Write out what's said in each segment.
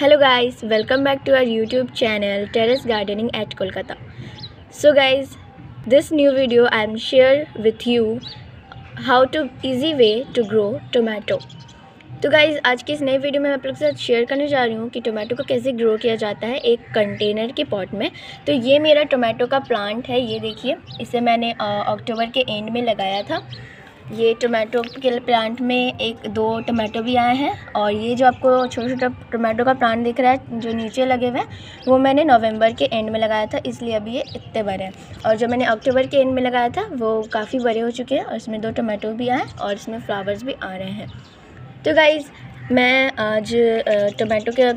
Hello guys welcome back to our YouTube channel terrace gardening at Kolkata so guys this new video I am share with you how to easy way to grow tomato तो guys आज की इस नई video में मैं आप लोग के साथ शेयर करने जा रही हूँ कि टोमेटो को कैसे ग्रो किया जाता है एक कंटेनर के पॉट में। तो ये मेरा टोमेटो का प्लांट है, ये देखिए, इसे मैंने अक्टूबर के एंड में लगाया था। ये टोमेटो के प्लांट में एक, दो टोमेटो भी आए हैं और ये जो आपको छोटे छोटे टोमेटो का प्लांट दिख रहा है, जो नीचे लगे हुए हैं, वो मैंने नवंबर के एंड में लगाया था, इसलिए अभी ये इतने बड़े हैं। और जो मैंने अक्टूबर के एंड में लगाया था, वो काफ़ी बड़े हो चुके हैं और इसमें दो टोमेटो भी आए हैं और इसमें फ्लावर्स भी आ रहे हैं। तो गाइज़ मैं आज टोमेटो के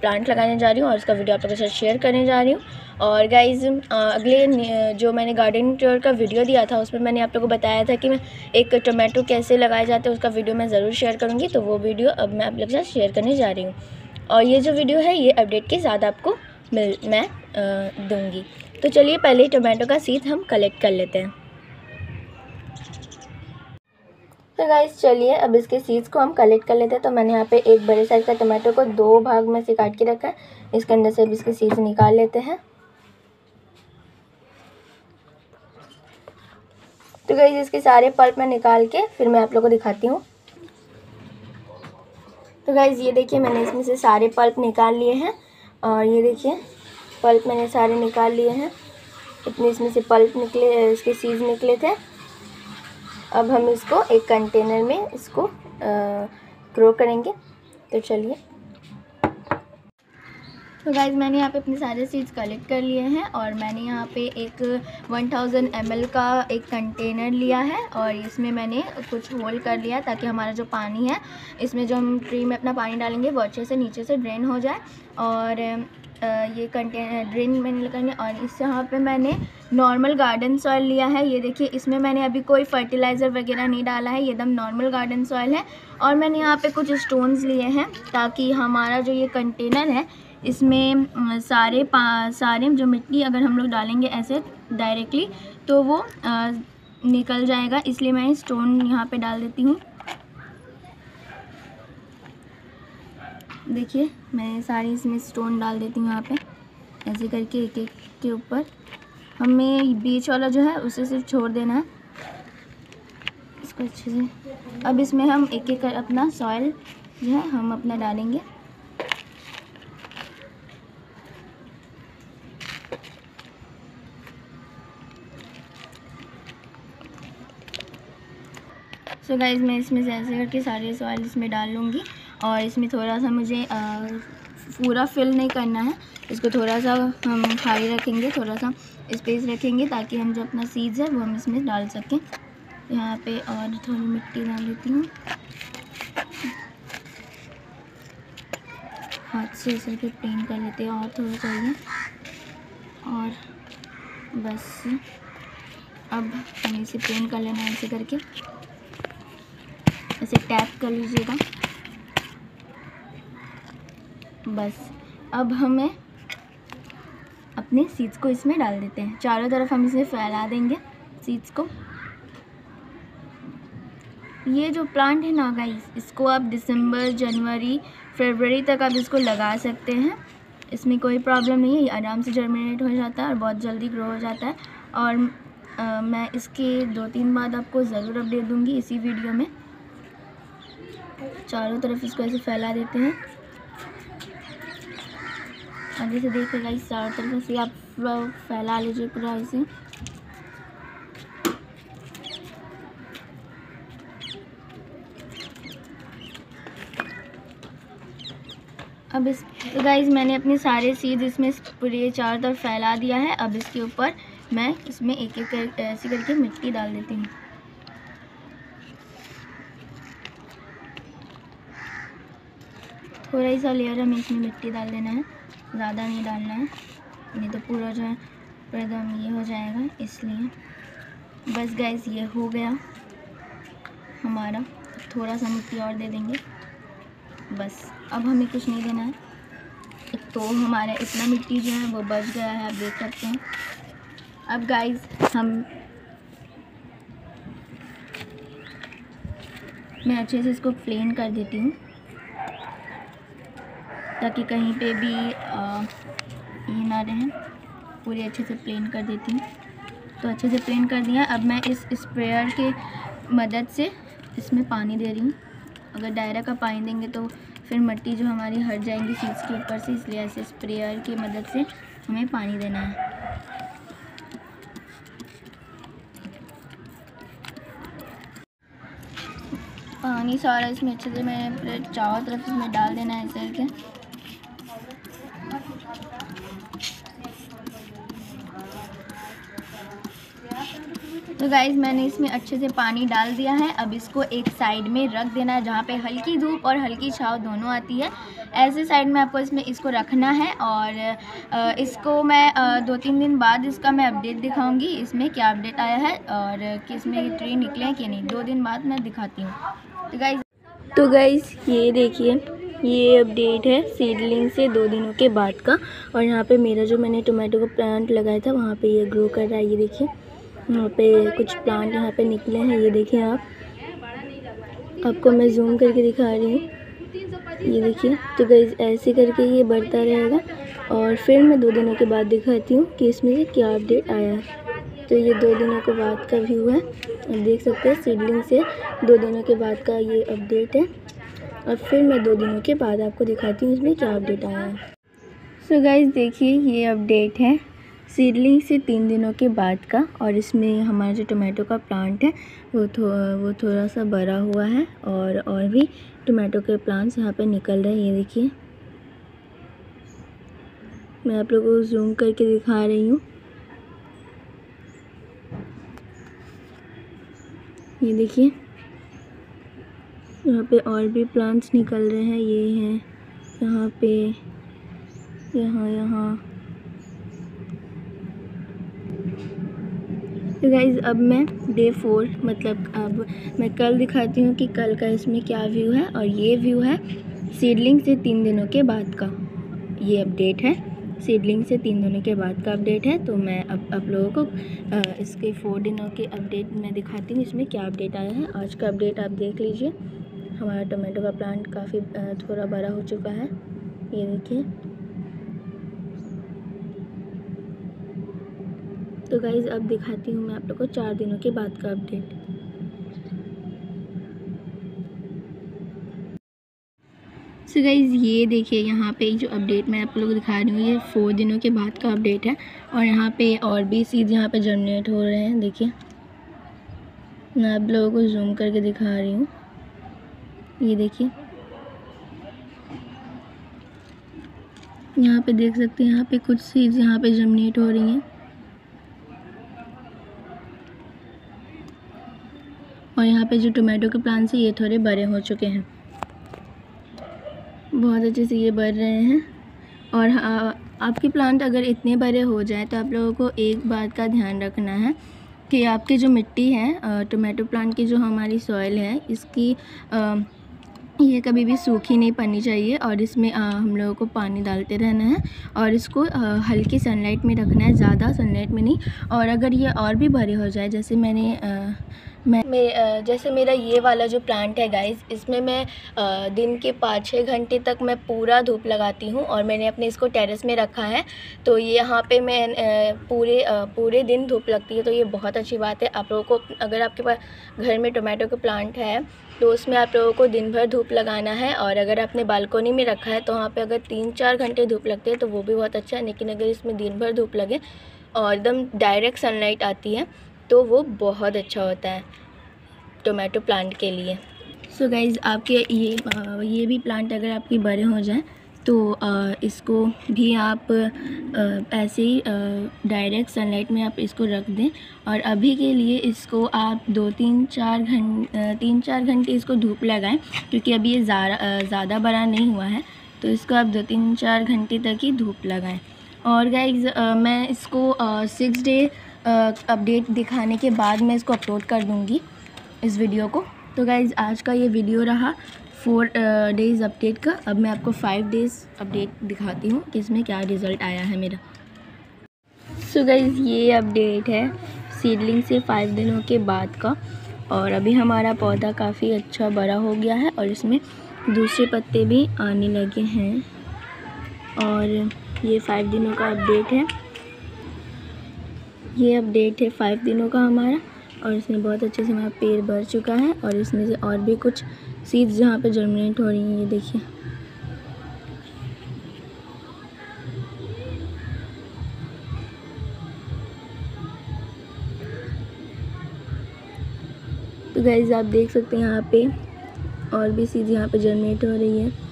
प्लांट लगाने जा रही हूँ और उसका वीडियो आप लोगों के साथ शेयर करने जा रही हूँ। और गाइज़ अगले जो मैंने गार्डन टूर का वीडियो दिया था, उसमें मैंने आप लोगों को बताया था कि मैं एक टोमेटो कैसे लगाए जाते हैं, उसका वीडियो मैं ज़रूर शेयर करूँगी तो वो वीडियो अब मैं आप लोग के साथ शेयर करने जा रही हूँ। और ये जो वीडियो है, ये अपडेट के साथ आपको मिल, मैं दूँगी। तो चलिए, पहले टोमेटो का सीध हम कलेक्ट कर लेते हैं। तो गाइस चलिए, अब इसके सीड्स को हम कलेक्ट कर लेते हैं। तो मैंने यहाँ पे एक बड़े साइज़ का टमाटो को दो भाग में से काट के रखा है। इसके अंदर से अब इसके सीड्स निकाल लेते हैं। तो गाइस इसके सारे पल्प में निकाल के फिर मैं आप लोगों को दिखाती हूँ। तो गाइज़ ये देखिए, मैंने इसमें से सारे पल्प निकाल लिए हैं। और ये देखिए पल्प मैंने सारे निकाल लिए हैं। इतने इसमें से पल्प निकले, इसके सीज निकले थे। अब हम इसको एक कंटेनर में इसको ग्रो करेंगे। तो चलिए। तो गाइज़ मैंने यहाँ पे अपने सारे सीड्स कलेक्ट कर लिए हैं और मैंने यहाँ पे एक 1000 थाउज़ेंड का एक कंटेनर लिया है और इसमें मैंने कुछ होल कर लिया ताकि हमारा जो पानी है, इसमें जो हम ट्री में अपना पानी डालेंगे, वो अच्छे से नीचे से ड्रेन हो जाए। और ये कंटेनर ड्रेन मैंने करने और इस यहाँ पे मैंने नॉर्मल गार्डन सॉइल लिया है। ये देखिए, इसमें मैंने अभी कोई फर्टिलाइज़र वगैरह नहीं डाला है, ये एकदम नॉर्मल गार्डन सॉइल है। और मैंने यहाँ पे कुछ स्टोन्स लिए हैं ताकि हमारा जो ये कंटेनर है इसमें सारे पा सारे जो मिट्टी अगर हम लोग डालेंगे ऐसे डायरेक्टली तो वो आ, निकल जाएगा। इसलिए मैं स्टोन यहाँ पे डाल देती हूँ। देखिए मैं सारी इसमें स्टोन डाल देती हूँ यहाँ पे। ऐसे करके एक एक के ऊपर। हमें बीच वाला जो है उसे सिर्फ़ छोड़ देना है। इसको अच्छे से। अब इसमें हम एक एक कर अपना सॉइल जो है हम अपना डालेंगे। सो so गाइज़ मैं इसमें से ऐसे करके सारे सॉइल इसमें डाल लूँगी और इसमें थोड़ा सा मुझे पूरा फिल नहीं करना है। इसको थोड़ा सा हम खाली रखेंगे, थोड़ा सा स्पेस रखेंगे ताकि हम जो अपना सीड्स है वो हम इसमें डाल सकें। यहाँ पे और थोड़ी मिट्टी डाल देती हूँ। हाथ से इसे के प्लेन कर लेते हैं और थोड़ा चाहिए और बस। अब हमें इसे प्लेन कर लेना ऐसे करके। ऐसे टैप कर लीजिएगा। बस अब हमें अपने सीड्स को इसमें डाल देते हैं। चारों तरफ़ हम इसे फैला देंगे सीड्स को। ये जो प्लांट है ना गाइस इसको आप दिसंबर जनवरी फरवरी तक आप इसको लगा सकते हैं। इसमें कोई प्रॉब्लम नहीं है आराम से जर्मिनेट हो जाता है और बहुत जल्दी ग्रो हो जाता है। और आ, मैं इसके दो तीन बाद आपको ज़रूर अपडेट दूँगी इसी वीडियो में। चारों तरफ़ इसको ऐसे फैला देते हैं। आगे से देख गाइस चारों तरफ़ से आप फैला लीजिए पूरा इसे अब इस गाइज़ मैंने अपने सारे सीड इसमें पूरे चारों तरफ़ फैला दिया है। अब इसके ऊपर मैं इसमें एक एक कर, ऐसे करके मिट्टी डाल देती हूँ। थोड़ा ही सा लेयर हमें इसमें मिट्टी डाल देना है, ज़्यादा नहीं डालना है, नहीं तो पूरा जो है एकदम ये हो जाएगा, इसलिए। बस गैस ये हो गया हमारा, थोड़ा सा मिट्टी और दे देंगे। बस, अब हमें कुछ नहीं देना है। तो हमारा इतना मिट्टी जो है, वो बच गया है, आप देख सकते हैं। अब गाइस हम मैं अच्छे से इसको प्लेन कर देती हूँ। ताकि कहीं पे भी ये ना रहें। पूरी अच्छे से प्लेन कर देती हूँ। तो अच्छे से प्लेन कर दिया। अब मैं इस स्प्रेयर के मदद से इसमें पानी दे रही हूँ। अगर डायरा का पानी देंगे तो फिर मिट्टी जो हमारी हट जाएँगी सीड्स के ऊपर से, इसलिए ऐसे स्प्रेयर की मदद से हमें पानी देना है। पानी सारा इसमें अच्छे से मैंने चारों तरफ़ इसमें डाल देना है ऐसे करके। तो गाइज़ मैंने इसमें अच्छे से पानी डाल दिया है। अब इसको एक साइड में रख देना है, जहाँ पे हल्की धूप और हल्की छाव दोनों आती है। ऐसे साइड में आपको इसमें इसको रखना है और इसको मैं दो तीन दिन बाद इसका मैं अपडेट दिखाऊँगी, इसमें क्या अपडेट आया है और कि इसमें ट्री निकले कि नहीं। दो दिन बाद मैं दिखाती हूँ। तो गाइज़ तो गाइज़ ये देखिए, ये अपडेट है सीडलिंग से दो दिनों के बाद का। और यहाँ पे मेरा जो मैंने टोमेटो का प्लांट लगाया था, वहाँ पे ये ग्रो कर रहा है, ये देखिए। यहाँ पे कुछ प्लांट यहाँ पे निकले हैं, ये देखिए आप। आपको मैं जूम करके दिखा रही हूँ। ये देखिए तो गई ऐसे करके ये बढ़ता रहेगा। और फिर मैं दो दिनों के बाद दिखाती हूँ कि इसमें से क्या अपडेट आया है। तो ये दो दिनों के बाद का व्यू है। आप देख सकते हैं सीडलिंग से दो दिनों के बाद का ये अपडेट है। और फिर मैं दो दिनों के बाद आपको दिखाती हूँ इसमें क्या अपडेट आया है। सो गाइज़ देखिए, ये अपडेट है। सीडलिंग से तीन दिनों के बाद का और इसमें हमारा जो टोमेटो का प्लांट है, वो थो, वो थोड़ा सा बड़ा हुआ है और और भी टोमेटो के प्लांट्स यहाँ पे निकल रहे हैं, ये देखिए। मैं आप लोगों को जूम करके दिखा रही हूँ। ये देखिए। यहाँ पे और भी प्लांट्स निकल रहे हैं, ये हैं, यहाँ पे, यहाँ यहाँ। तो गाइज़ अब मैं डे फोर मतलब अब मैं कल दिखाती हूँ कि कल का इसमें क्या व्यू है और ये व्यू है सीडलिंग से तीन दिनों के बाद का। ये अपडेट है। सीडलिंग से तीन दिनों के बाद का अपडेट है। तो मैं अब आप लोगों को आ, इसके फोर दिनों के अपडेट मैं दिखाती हूँ। इसमें क्या अपडेट आया है? आज का अपडेट आप देख लीजिए। हमारा टोमेटो का प्लांट काफ़ी थोड़ा बड़ा हो चुका है। ये देखिए। तो गाइज़ अब दिखाती हूँ मैं आप लोग को चार दिनों के बाद का अपडेट सो so गाइज़ ये देखिए, यहाँ पे जो अपडेट मैं आप लोग को दिखा रही हूँ, ये फोर दिनों के बाद का अपडेट है। और यहाँ पे और भी सीज यहाँ पे जनरेट हो रहे हैं, देखिए। मैं आप लोगों को जूम करके दिखा रही हूँ। ये देखिए। यहाँ पे देख सकते हैं, यहाँ पे कुछ सीज यहाँ पे जमनेट हो रही हैं। और यहाँ पे जो टोमेटो के प्लांट्स हैं ये थोड़े बड़े हो चुके हैं। बहुत अच्छे से ये बढ़ रहे हैं। और हाँ आपके प्लांट अगर इतने बड़े हो जाए तो आप लोगों को एक बात का ध्यान रखना है कि आपकी जो मिट्टी है टोमेटो प्लांट की जो हमारी सॉइल है इसकी आ, ये कभी भी सूखी नहीं पड़नी चाहिए और इसमें आ, हम लोगों को पानी डालते रहना है और इसको हल्की सनलाइट में रखना है ज़्यादा सनलाइट में नहीं। और अगर ये और भी भरे हो जाए जैसे मैंने आ, मैं, मे जैसे मेरा ये वाला जो प्लांट है गाइस इसमें मैं दिन के पाँच छः घंटे तक मैं पूरा धूप लगाती हूँ और मैंने अपने इसको टेरेस में रखा है। तो ये यहाँ पे मैं पूरे पूरे दिन धूप लगती है तो ये बहुत अच्छी बात है। आप लोगों को, अगर आपके पास घर में टोमेटो का प्लांट है तो उसमें आप लोगों को दिन भर धूप लगाना है और अगर आपने बालकोनी में रखा है तो वहाँ पर अगर तीन चार घंटे धूप लगते हैं तो वो भी बहुत अच्छा है। लेकिन अगर इसमें दिन भर धूप लगे और एकदम डायरेक्ट सनलाइट आती है तो वो बहुत अच्छा होता है टोमेटो प्लांट के लिए। सो so गाइज़ आपके ये ये भी प्लांट अगर आपके बड़े हो जाए तो इसको भी आप ऐसे ही डायरेक्ट सनलाइट में आप इसको रख दें और अभी के लिए इसको आप दो तीन चार घंटे तीन चार घंटे इसको धूप लगाएँ, क्योंकि अभी ये ज़्यादा बड़ा नहीं हुआ है तो इसको आप दो तीन चार घंटे तक ही धूप लगाएँ। और गाइज़ मैं इसको सिक्स डे अपडेट दिखाने के बाद मैं इसको अपलोड कर दूँगी इस वीडियो को। तो गाइज़ आज का ये वीडियो रहा फोर डेज़ अपडेट का। अब मैं आपको फाइव डेज़ अपडेट दिखाती हूँ कि इसमें क्या रिज़ल्ट आया है मेरा। सो so गाइज़ ये अपडेट है सीडलिंग से फाइव दिनों के बाद का। और अभी हमारा पौधा काफ़ी अच्छा बड़ा हो गया है और इसमें दूसरे पत्ते भी आने लगे हैं। और ये फाइव दिनों का अपडेट है। ये अपडेट है फाइव दिनों का हमारा और इसमें बहुत अच्छे से हमारा पेड़ भर चुका है और इसमें से और भी कुछ सीड्स जहाँ पे जर्मिनेट हो रही हैं, ये देखिए। तो गाइज़ आप देख सकते हैं यहाँ पे और भी सीड्स यहाँ पे जर्मिनेट हो रही है।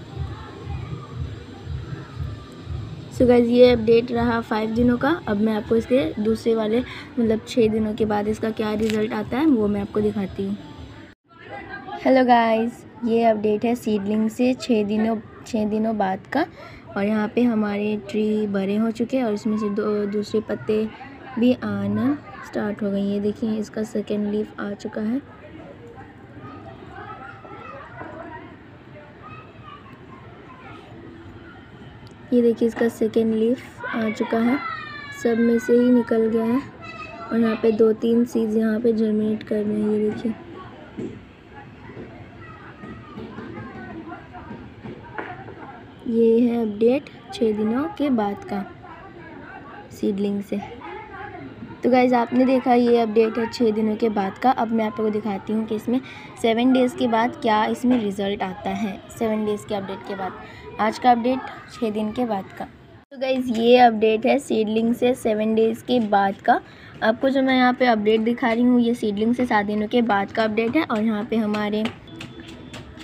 सो so गाइज़ ये अपडेट रहा फाइव दिनों का। अब मैं आपको इसके दूसरे वाले मतलब छः दिनों के बाद इसका क्या रिज़ल्ट आता है, वो मैं आपको दिखाती हूँ। हेलो गाइज़ ये अपडेट है सीडलिंग से छः दिनों छः दिनों बाद का। और यहाँ पे हमारे ट्री बड़े हो चुके हैं और इसमें से दो, दूसरे पत्ते भी आना स्टार्ट हो गए ये देखिए, इसका सेकेंड लीफ आ चुका है। ये देखिए इसका सेकेंड लीफ आ चुका है। सब में से ही निकल गया है। और यहाँ पे दो तीन सीज यहाँ पे जर्मिनेट कर रहे हैं, ये देखिए। ये है अपडेट छः दिनों के बाद का सीडलिंग से। तो गाइज़ आपने देखा ये अपडेट है छः दिनों के बाद का। अब मैं आपको दिखाती हूँ कि इसमें सेवन डेज़ के बाद क्या इसमें रिज़ल्ट आता है। सेवन डेज़ के अपडेट के बाद। आज का अपडेट छः दिन के बाद का। तो गाइज़ ये अपडेट है सीडलिंग से सेवन डेज़ के बाद का। आपको जो मैं यहाँ पे अपडेट दिखा रही हूँ, ये सीडलिंग से सात दिनों के बाद का अपडेट है और यहाँ पे हमारे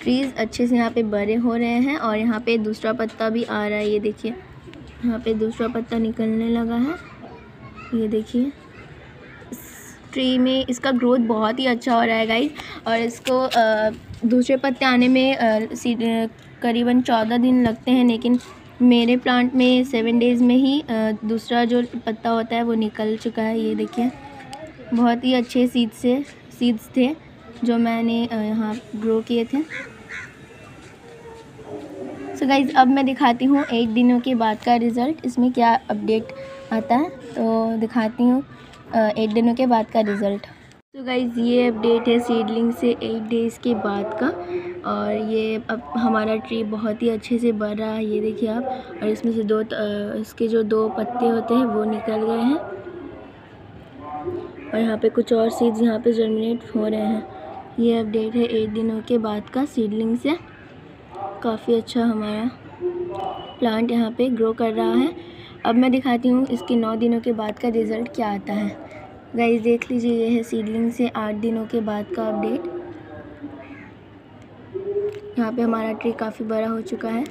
ट्रीज़ अच्छे से यहाँ पे बड़े हो रहे हैं और यहाँ पे दूसरा पत्ता भी आ रहा है। ये देखिए, यहाँ पे दूसरा पत्ता निकलने लगा है। ये देखिए। ट्री में इसका ग्रोथ बहुत ही अच्छा हो रहा है गाइज़ और इसको दूसरे पत्ते आने में करीबन चौदह दिन लगते हैं, लेकिन मेरे प्लांट में सेवन डेज़ में ही दूसरा जो पत्ता होता है वो निकल चुका है, ये देखिए. बहुत ही अच्छे सीड से सीड्स थे, जो मैंने यहाँ ग्रो किए थे. सो so गाइज़ अब मैं दिखाती हूँ एक दिनों के बाद का रिज़ल्ट इसमें क्या अपडेट आता है तो दिखाती हूँ. एट दिनों के बाद का रिज़ल्ट। तो गाइज़ ये अपडेट है सीडलिंग से एट डेज़ के बाद का। और ये अब हमारा ट्री बहुत ही अच्छे से बढ़ रहा है, ये देखिए आप। और इसमें से दो इसके जो दो पत्ते होते हैं, वो निकल गए हैं। और यहाँ पे कुछ और सीड्स यहाँ पे जर्मिनेट हो रहे हैं। ये अपडेट है एट दिनों के बाद का सीडलिंग से। काफ़ी अच्छा हमारा प्लांट यहाँ पे ग्रो कर रहा है। अब मैं दिखाती हूँ इसके नौ दिनों के बाद का रिज़ल्ट क्या आता है। गाइस देख लीजिए ये है सीडलिंग से आठ दिनों के बाद का अपडेट यहाँ पे हमारा ट्री काफ़ी बड़ा हो चुका है.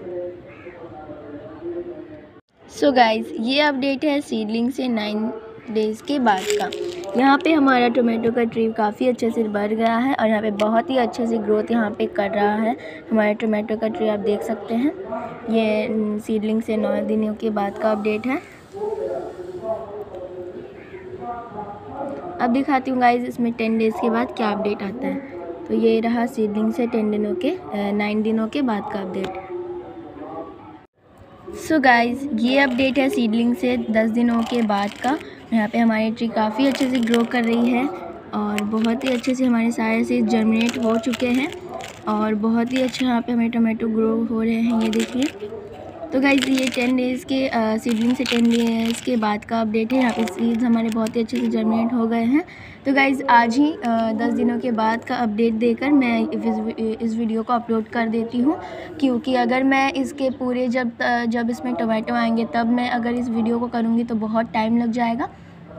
सो so गाइस ये अपडेट है सीडलिंग से नाइन डेज़ के बाद का. यहाँ पे हमारा टोमेटो का ट्री काफ़ी अच्छे से बढ़ गया है और यहाँ पे बहुत ही अच्छे से ग्रोथ यहाँ पे कर रहा है. हमारा टोमेटो का ट्री आप देख सकते हैं. ये सीडलिंग से नौ दिनों के बाद का अपडेट है. अब दिखाती हूँ गाइज़ इसमें टेन डेज़ के बाद क्या अपडेट आता है। तो ये रहा सीडलिंग से टेन दिनों के नाइन दिनों के बाद का अपडेट सो गाइज़ ये अपडेट है सीडलिंग से दस दिनों के बाद का। यहाँ पे हमारी ट्री काफ़ी अच्छे से ग्रो कर रही है और बहुत ही अच्छे से हमारे सारे से जर्मिनेट हो चुके हैं और बहुत ही अच्छे यहाँ पे हमारे टमाटो ग्रो हो रहे हैं, ये देखिए। तो गाइज़ ये टेन डेज़ के सीडलिंग से टेन डेज़ के बाद का अपडेट है। यहाँ पे सीड्स हमारे बहुत ही अच्छे से जर्मिनेट हो गए हैं। तो गाइज़ आज ही आ, दस दिनों के बाद का अपडेट देकर मैं इस इस वीडियो को अपलोड कर देती हूँ। क्योंकि अगर मैं इसके पूरे जब जब इसमें टोमेटो आएँगे तब मैं अगर इस वीडियो को करूँगी तो बहुत टाइम लग जाएगा।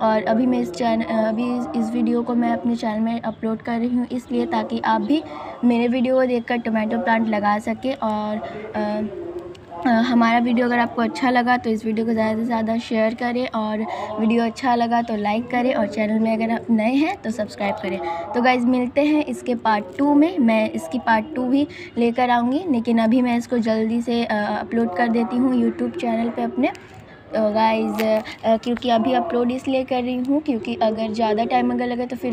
और अभी मैं इस चैनल अभी इस वीडियो को मैं अपने चैनल में अपलोड कर रही हूँ इसलिए ताकि आप भी मेरे वीडियो को देखकर टोमेटो प्लांट लगा सके और आ, हमारा वीडियो अगर आपको अच्छा लगा तो इस वीडियो को ज़्यादा से ज़्यादा शेयर करें और वीडियो अच्छा लगा तो लाइक करें और चैनल में अगर आप नए हैं तो सब्सक्राइब करें। तो गाइज़ मिलते हैं इसके पार्ट टू में। मैं इसकी पार्ट टू भी लेकर आऊँगी, लेकिन अभी मैं इसको जल्दी से अपलोड कर देती हूँ यूट्यूब चैनल पर अपने। गाइज़ क्योंकि अभी अपलोड इसलिए कर रही हूँ क्योंकि अगर ज़्यादा टाइम अगर लगे तो फिर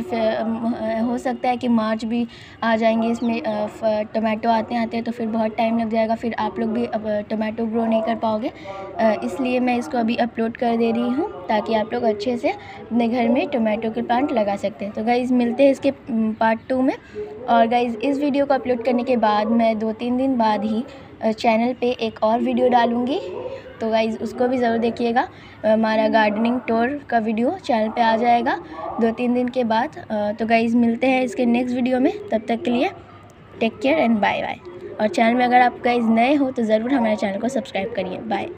हो सकता है कि मार्च भी आ जाएँगे इसमें टमाटो आते आते हैं तो फिर बहुत टाइम लग जाएगा, फिर आप लोग भी अब टमाटो ग्रो नहीं कर पाओगे। इसलिए मैं इसको अभी अपलोड कर दे रही हूँ ताकि आप लोग अच्छे से अपने घर में टोमेटो के प्लांट लगा सकते हैं। तो गाइज़ मिलते हैं इसके पार्ट टू में। और गाइज़ इस वीडियो को अपलोड करने के बाद मैं दो तीन दिन बाद ही चैनल पे एक और वीडियो डालूँगी। तो गाइज़ उसको भी ज़रूर देखिएगा। हमारा गार्डनिंग टूर का वीडियो चैनल पे आ जाएगा दो तीन दिन के बाद। तो गाइज़ मिलते हैं इसके नेक्स्ट वीडियो में। तब तक के लिए take care and bye bye और चैनल में अगर आप गाइज़ नए हो तो ज़रूर हमारे चैनल को सब्सक्राइब करिए। बाय